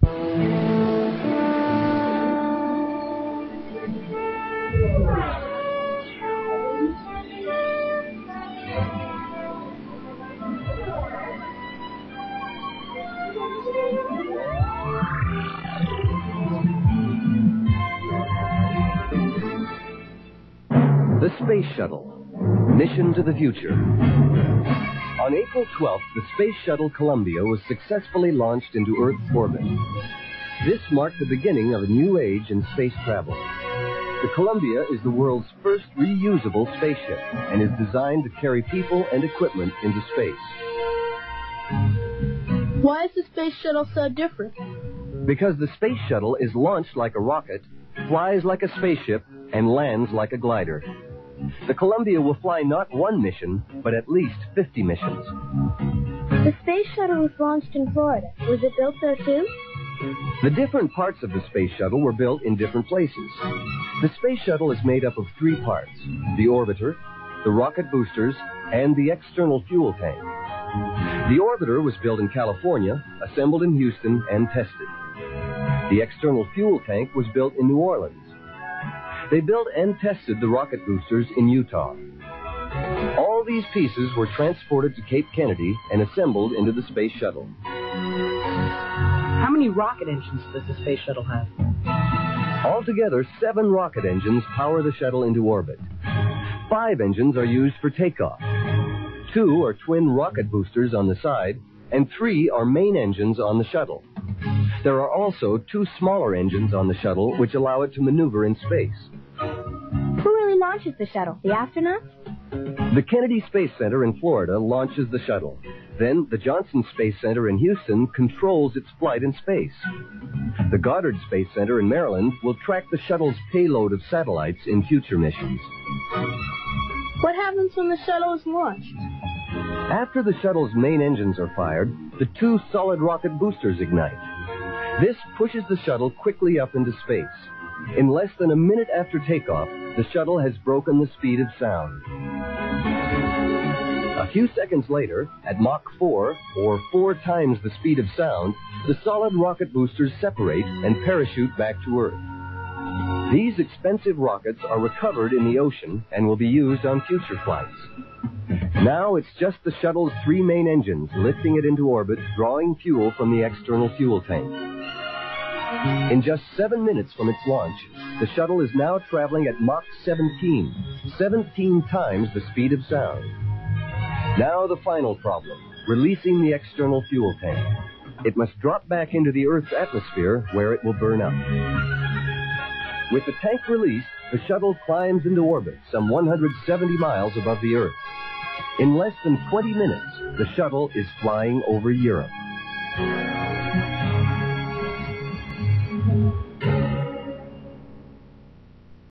The Space Shuttle. Mission to the Future. On April 12th, the Space Shuttle Columbia was successfully launched into Earth's orbit. This marked the beginning of a new age in space travel. The Columbia is the world's first reusable spaceship and is designed to carry people and equipment into space. Why is the space shuttle so different? Because the space shuttle is launched like a rocket, flies like a spaceship, and lands like a glider. The Columbia will fly not one mission, but at least 50 missions. The space shuttle was launched in Florida. Was it built there too? The different parts of the space shuttle were built in different places. The space shuttle is made up of three parts the orbiter, the rocket boosters, and the external fuel tank. The orbiter was built in California, assembled in Houston, and tested. The external fuel tank was built in New Orleans. They built and tested the rocket boosters in Utah. All these pieces were transported to Cape Kennedy and assembled into the space shuttle. How many rocket engines does the space shuttle have? Altogether, seven rocket engines power the shuttle into orbit. Five engines are used for takeoff. Two are twin rocket boosters on the side, and three are main engines on the shuttle. There are also two smaller engines on the shuttle which allow it to maneuver in space. Launches the shuttle? The astronauts? The Kennedy Space Center in Florida launches the shuttle. Then the Johnson Space Center in Houston controls its flight in space. The Goddard Space Center in Maryland will track the shuttle's payload of satellites in future missions. What happens when the shuttle is launched? After the shuttle's main engines are fired, the two solid rocket boosters ignite. This pushes the shuttle quickly up into space. In less than a minute after takeoff, the shuttle has broken the speed of sound. A few seconds later, at Mach 4, or four times the speed of sound, the solid rocket boosters separate and parachute back to Earth. These expensive rockets are recovered in the ocean and will be used on future flights. Now it's just the shuttle's three main engines lifting it into orbit, drawing fuel from the external fuel tank. In just seven minutes from its launch, the shuttle is now traveling at Mach 17, 17 times the speed of sound. Now the final problem, releasing the external fuel tank. It must drop back into the Earth's atmosphere where it will burn up. With the tank released, the shuttle climbs into orbit some 170 miles above the Earth. In less than 20 minutes, the shuttle is flying over Europe. Thank you.